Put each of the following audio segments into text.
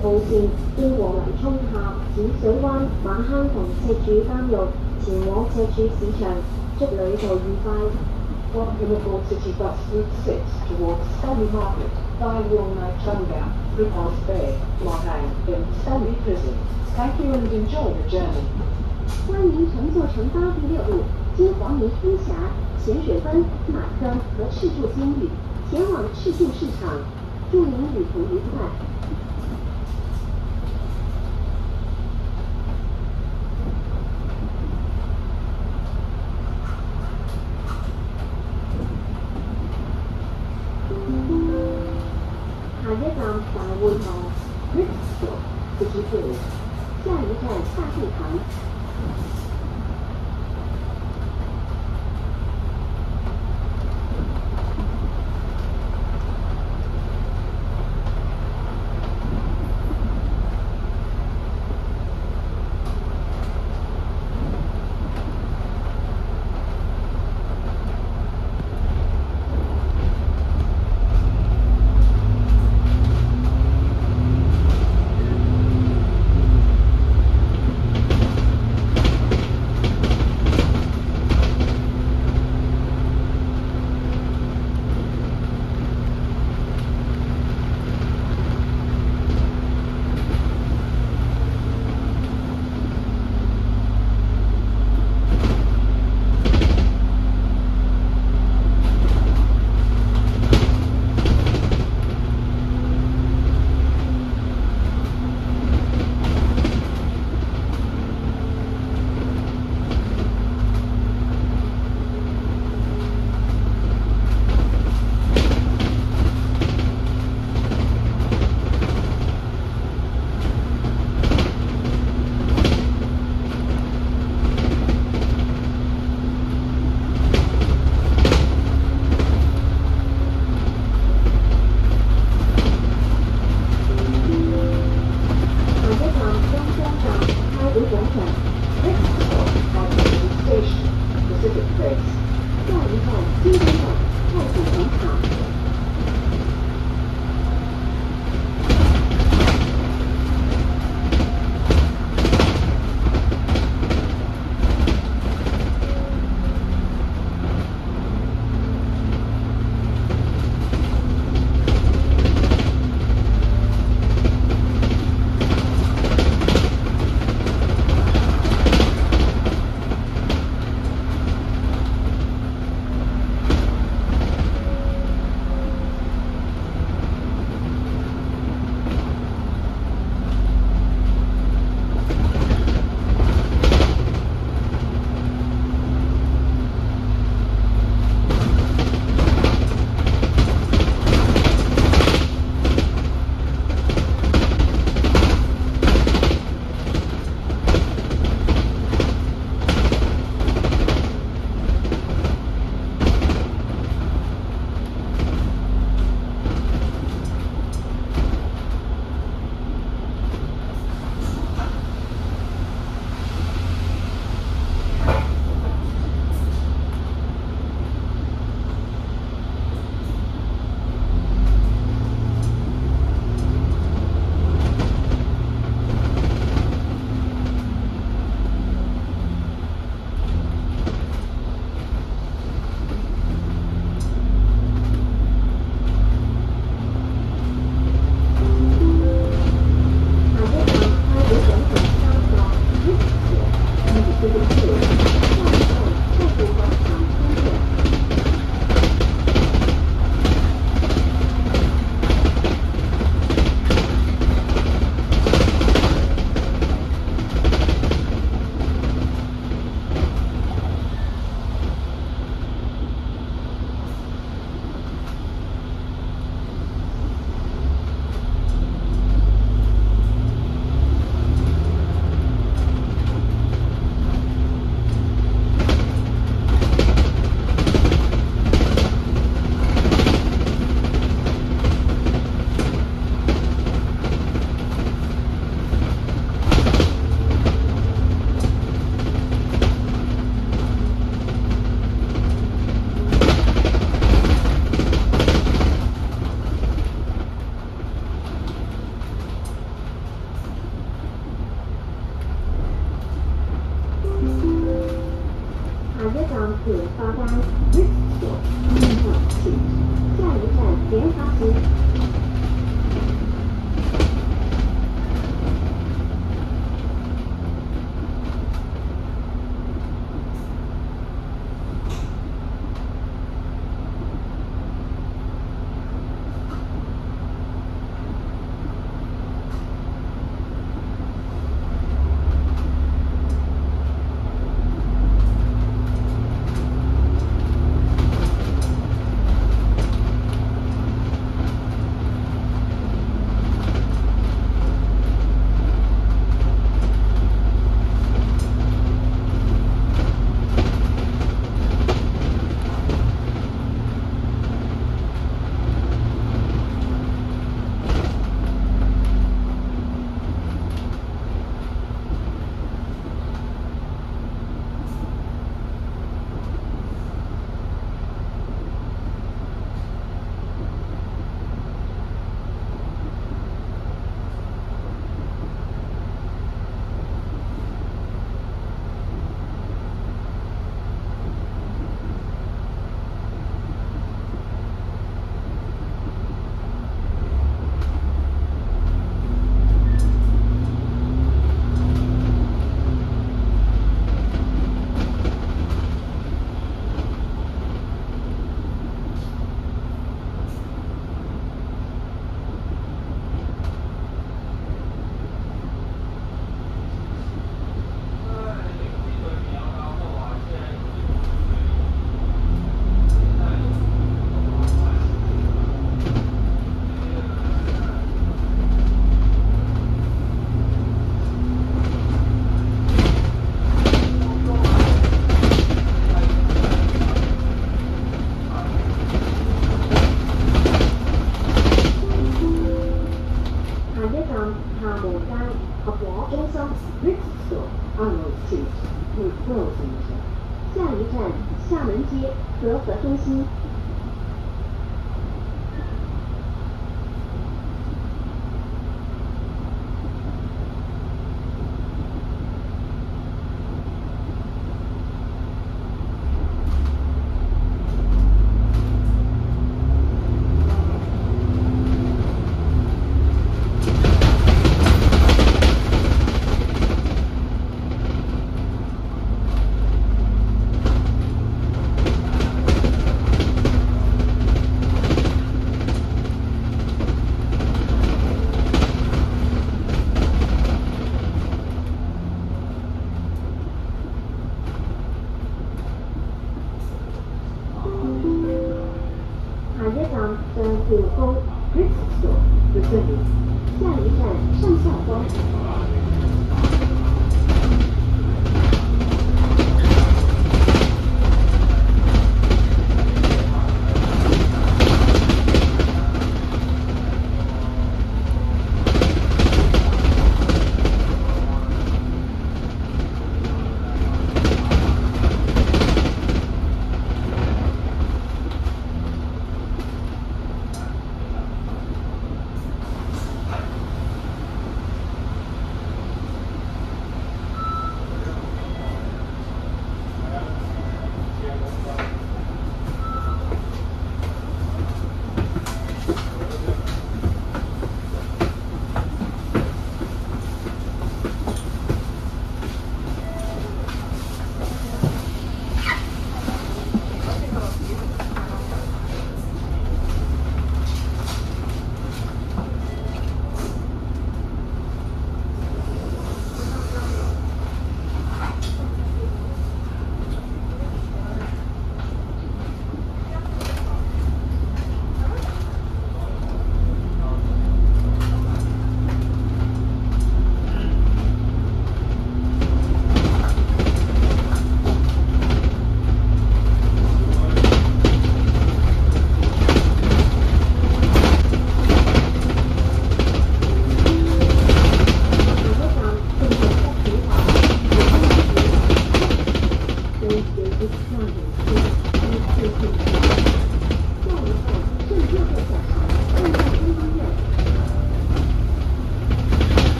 线经过泥涌下、浅水湾、马坑同赤柱监狱，前往赤柱市场，祝旅途愉快。From Liverpool City Bus Route 6 towards Stanley Market, via Walnut Tonga, Repulse Bay, Marang, and Stanley Prison. Thank you and enjoy the journey. 欢迎乘坐城巴第六路经黄泥坑峡、咸水湾、马坑和赤柱监狱，前往赤柱市场。祝您旅途愉快。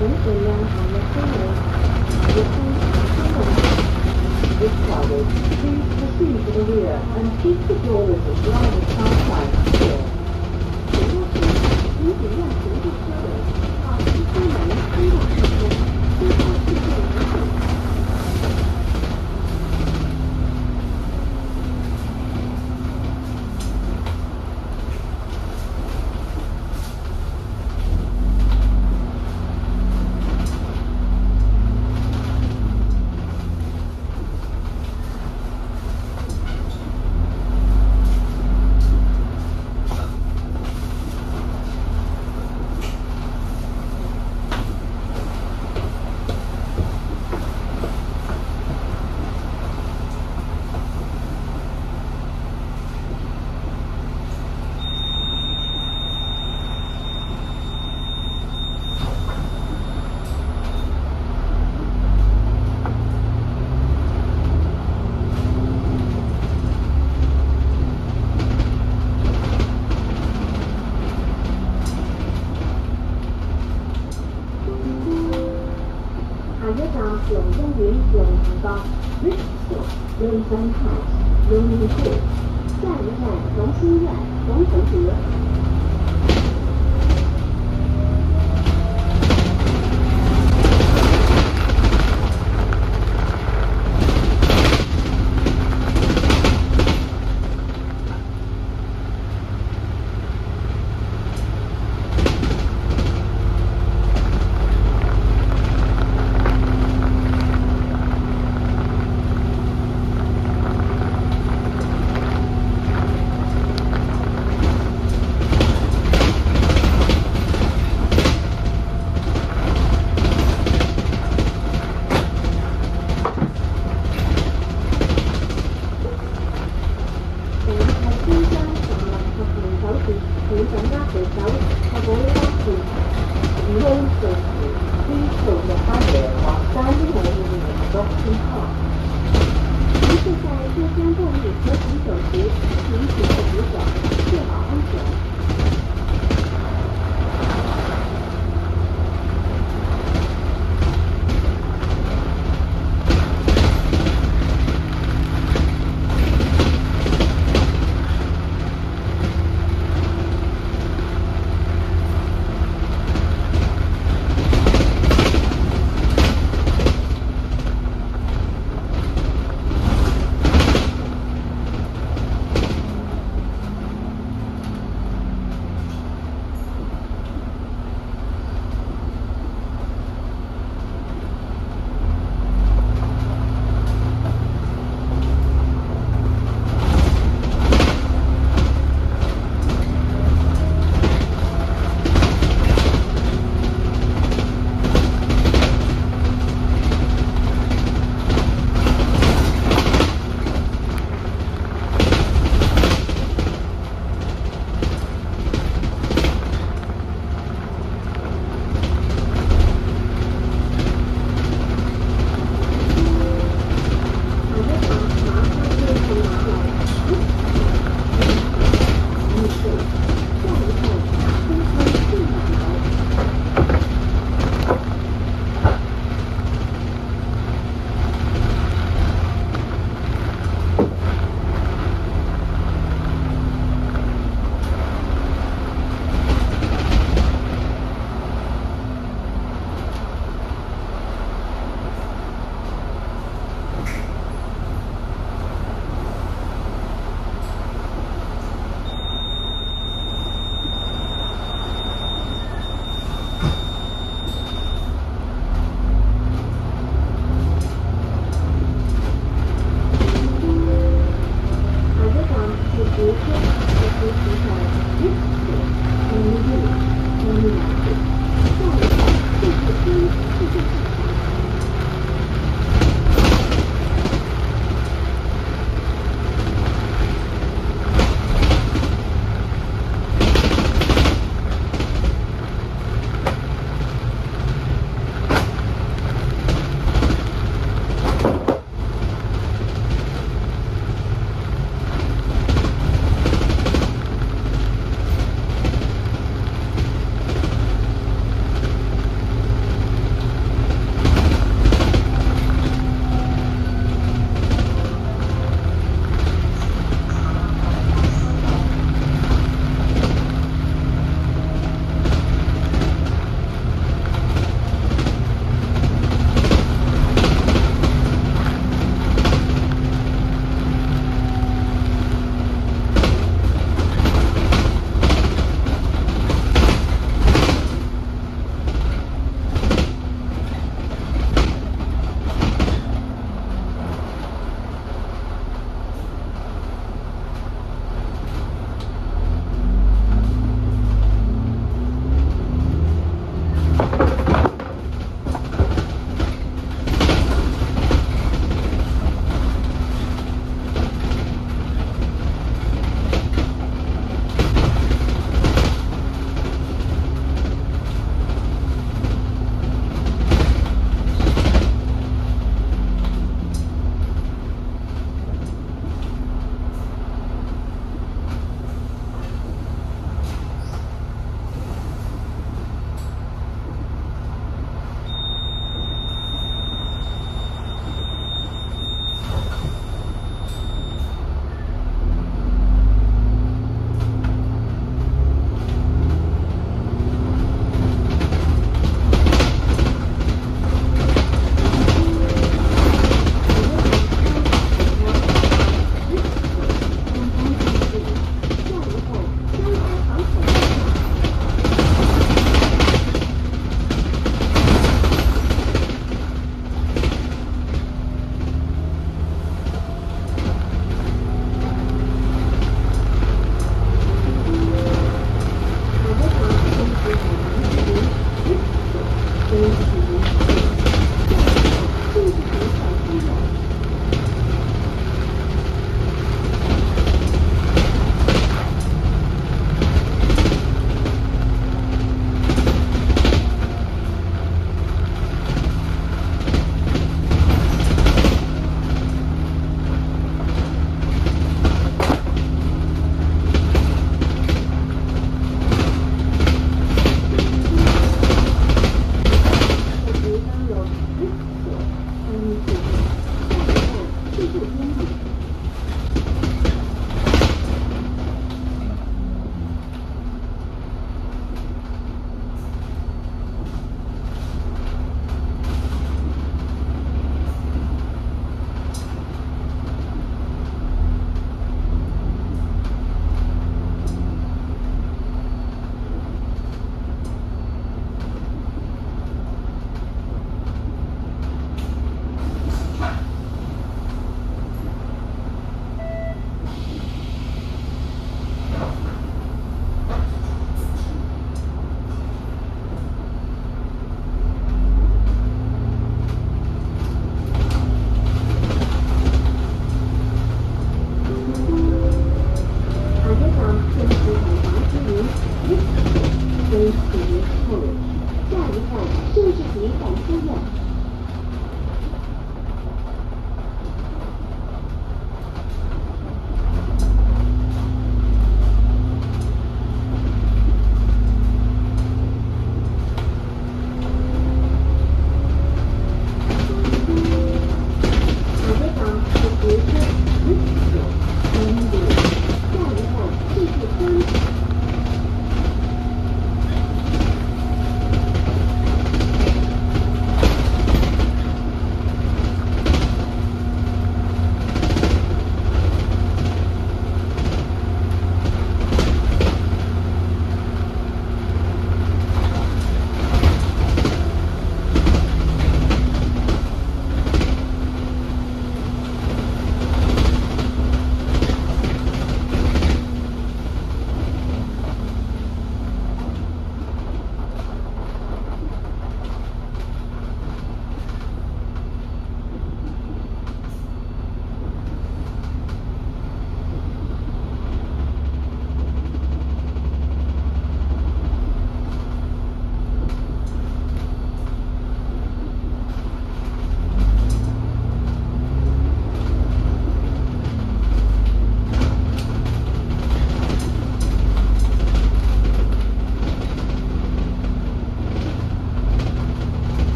Những người dân hành lang the train is coming. If crowded, please proceed to the rear and keep the doors as wide as possible.